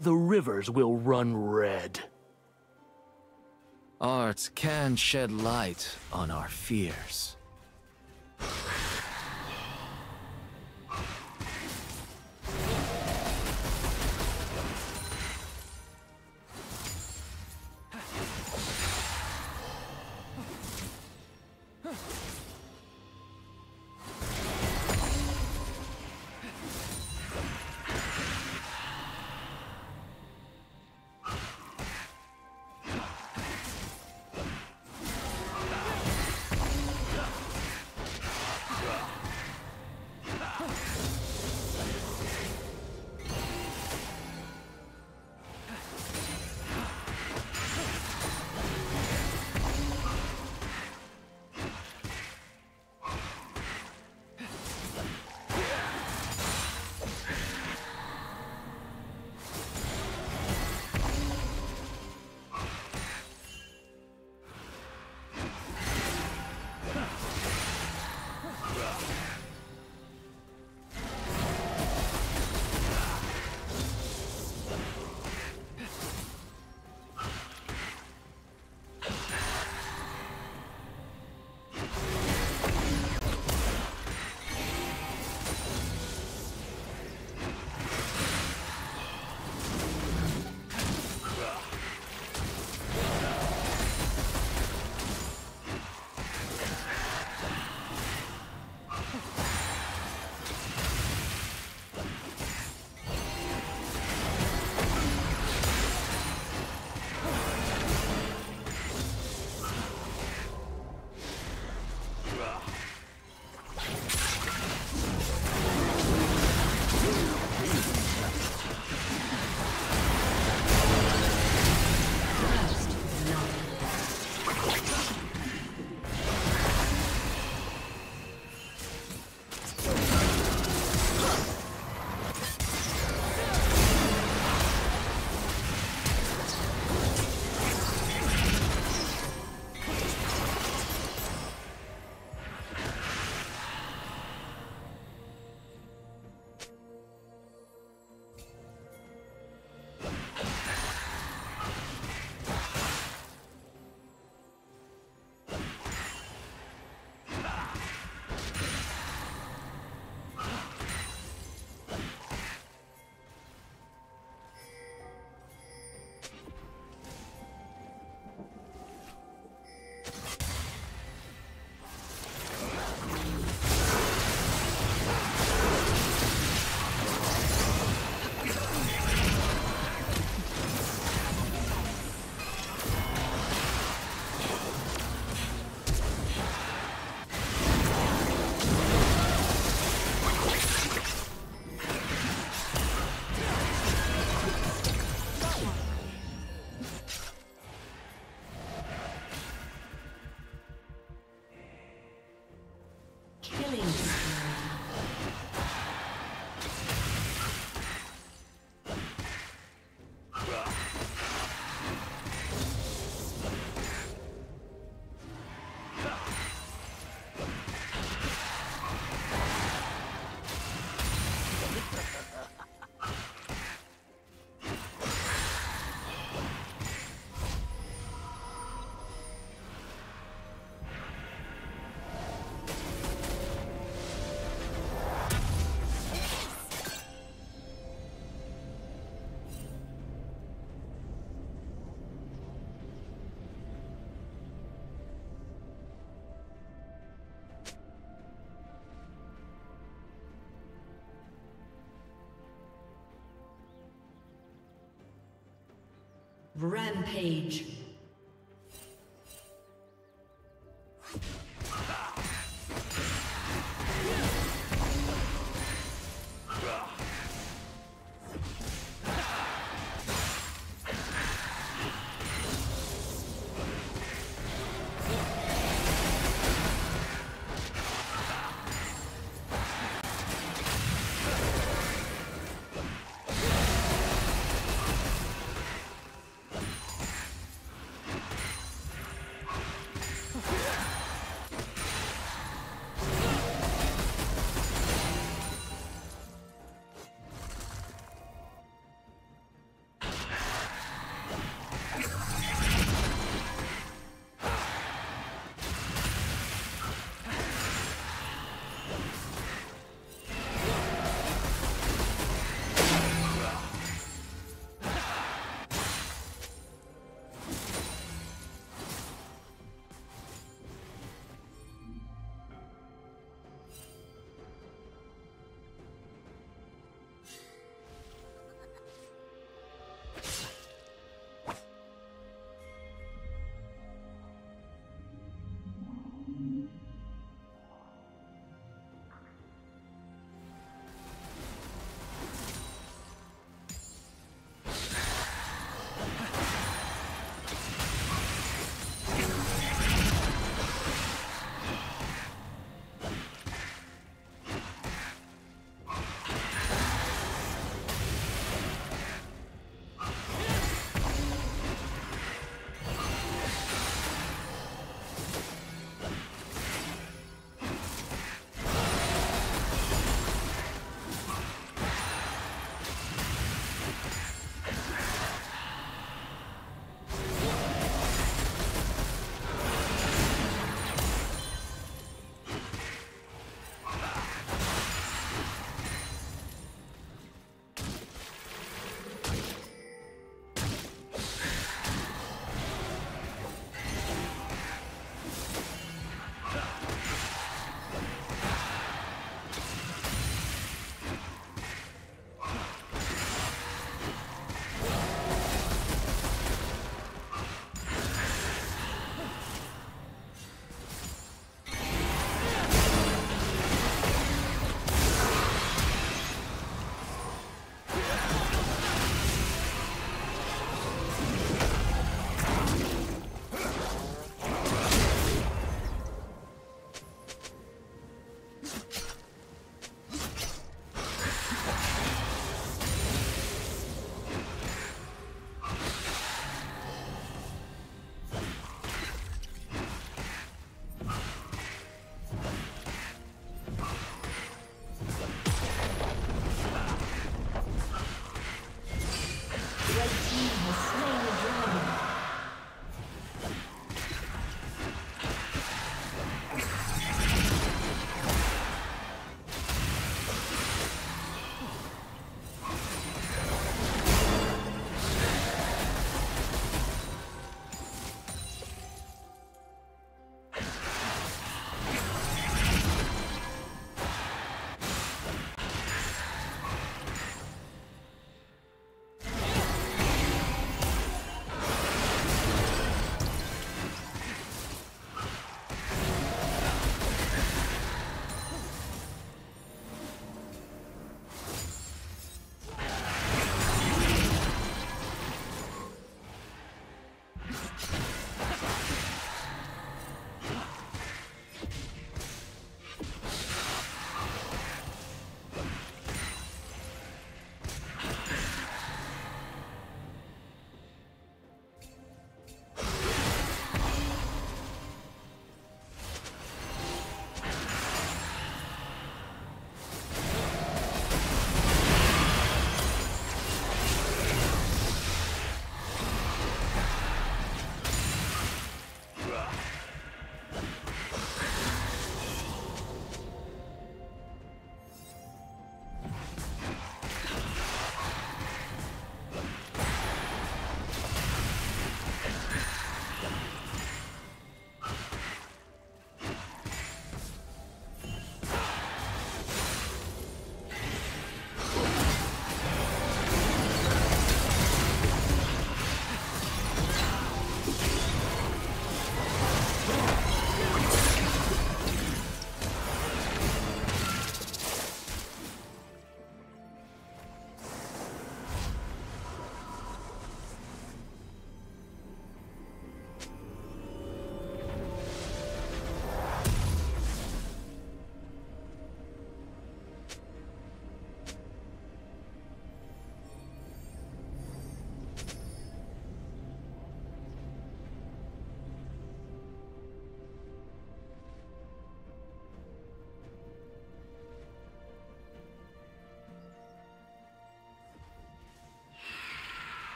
the rivers will run red. Art can shed light on our fears. Rampage.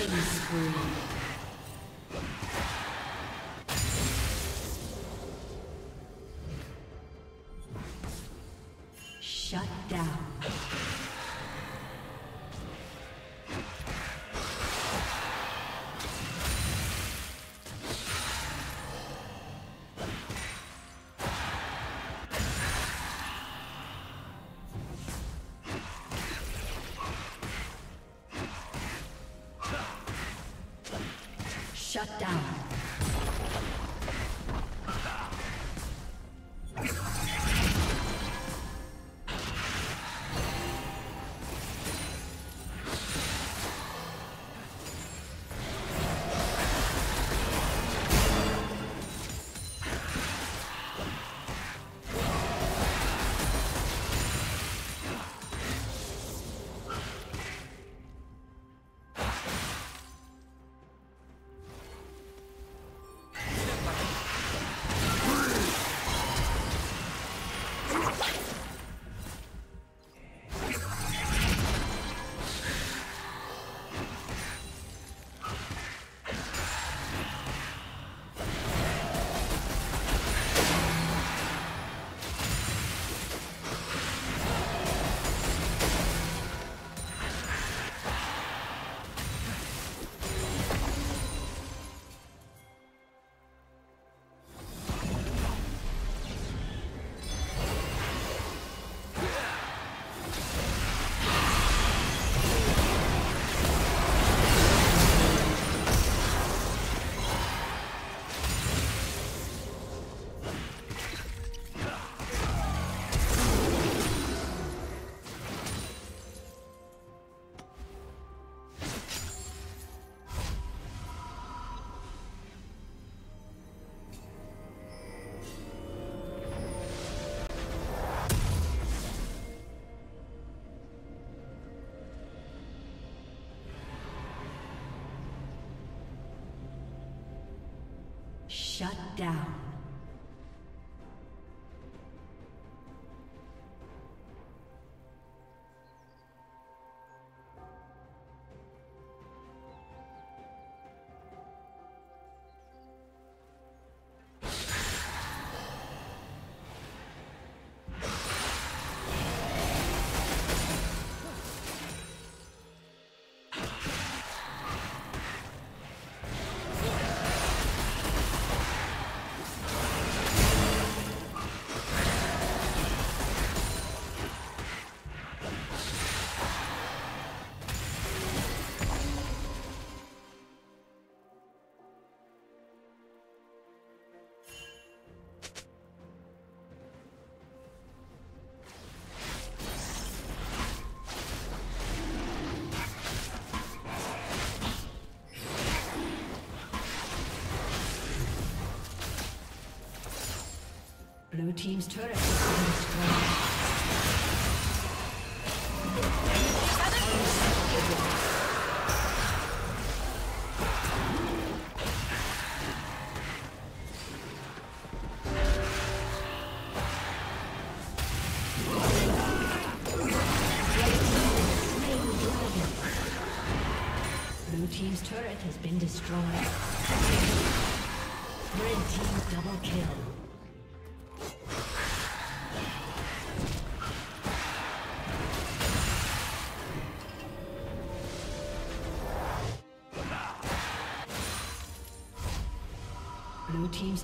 Killing spree. Shut down. Shut down. Blue Team's turret has been destroyed. Team's turret has been destroyed. Red Team double kill.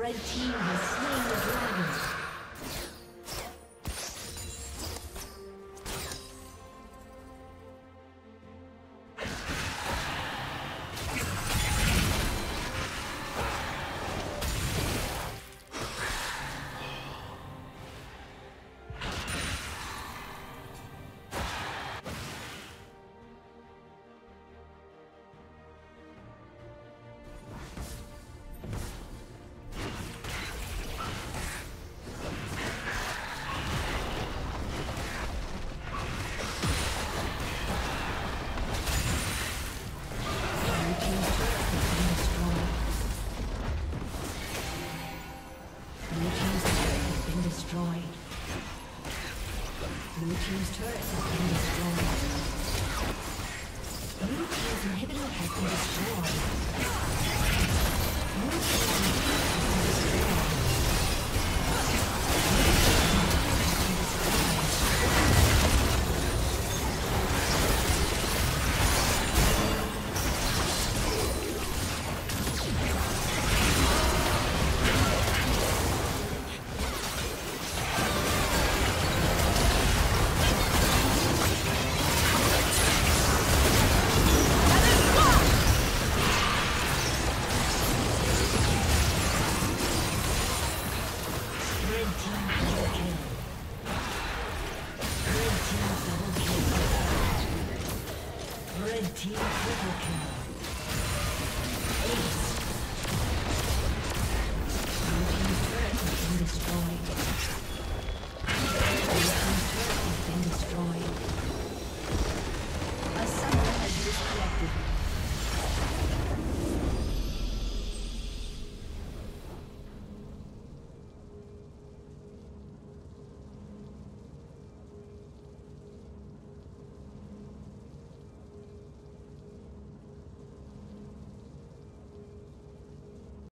Red team has slain destroyed.